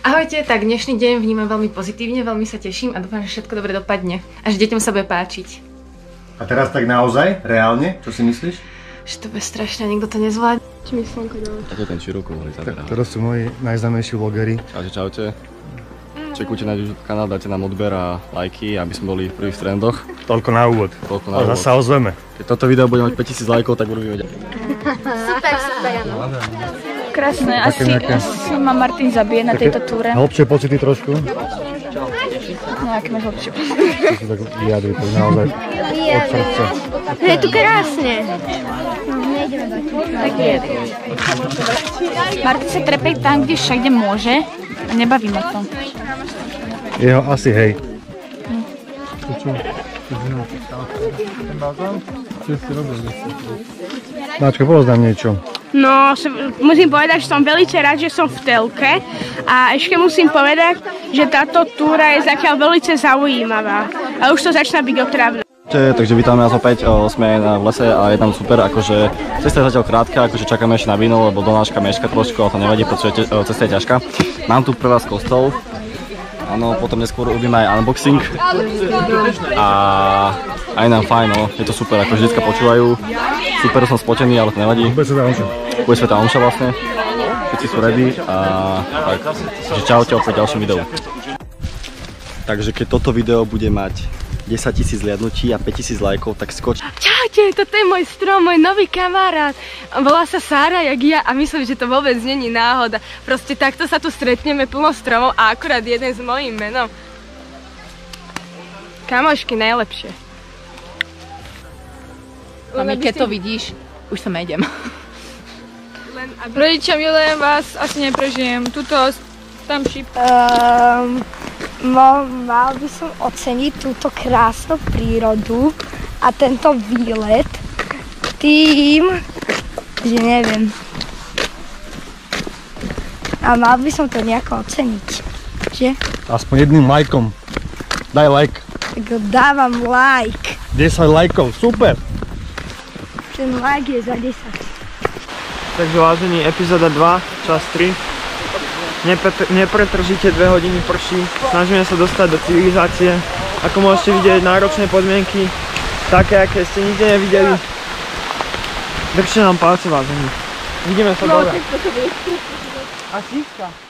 ahojte, tak dnešný deň vnímam veľmi pozitívne, veľmi sa teším a dúfam, že všetko dobre dopadne a že deťom sa bude páčiť. A teraz tak naozaj, reálne, čo si myslíš? Že to bude strašné, nikto to nezvládne. Či mi slnko dole. A to je ten Čirokov, ktorý Tak, to sú moji najznámejší vlogery. Čaute, čaute. Čekujte na YouTube kanál, dajte nám odber a lajky, aby sme boli v prvých trendoch. Toľko na úvod. Toľko na A úvod. zase sa ozveme. Keď toto video bude mať 5000 lajkov, tak urobíme ďalej. Krásne, asi, nejaké- asi ma Martin zabije na tejto túre. Hlbšie pocity trošku. No, aké máš hlbšie. Čo si tak vyjadri, to je naozaj od srdca. Je tu krásne. Martin sa trepe tam, kde všade môže a nebaví ma to. Jeho asi hej. Máčka, povedz nám niečo. No, musím povedať, že som veľmi rád, že som v telke. A ešte musím povedať, že táto túra je zatiaľ veľmi zaujímavá. A už to začína byť otravné. Takže vítame nás opäť, o, sme v lese a je tam super, akože cesta je zatiaľ krátka, akože čakáme ešte na víno, lebo Donáška meška trošku, ale to nevadí, pretože te- o, cesta je ťažká. Mám tu pre vás kostol, áno, potom neskôr urobíme aj unboxing. A aj nám fajn, no, je to super, akože vždycky počúvajú, super som spotený, ale to nevadí, Vôbec sa dám bude sveta omša vlastne, všetci sú ready a tak, takže čaute opäť ďalšom videu. Takže keď toto video bude mať 10 tisíc zliadnutí a 5000 lajkov, tak skoč Čaute, toto je môj strom, môj nový kamarát. Volá sa Sára, jak ja a myslím, že to vôbec není náhoda. Proste takto sa tu stretneme plno stromov a akurát jeden s mojím menom. Kamošky, najlepšie. Mami, keď to vidíš, už sa nejdem. Rodičia, milujem vás, asi neprežijem. Tuto, tam šíp. Um, mal, mal by som oceniť túto krásnu prírodu a tento výlet tým, že neviem. A mal by som to nejako oceniť, že? Aspoň jedným lajkom. Daj like. Tak dávam like. 10 lajkov, super. Ten like je za 10. Takže lázení epizóda 2, čas 3. Nepret- nepretržite 2 hodiny prší. Snažíme sa dostať do civilizácie. Ako môžete vidieť, náročné podmienky, také, aké ste nikde nevideli. Držte nám palce, lázení. Vidíme sa dole. A síska.